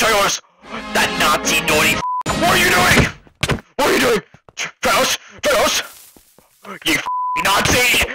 show yours! That Nazi naughty What are you doing? What are you doing? Faust? Faust? You f- Nazi!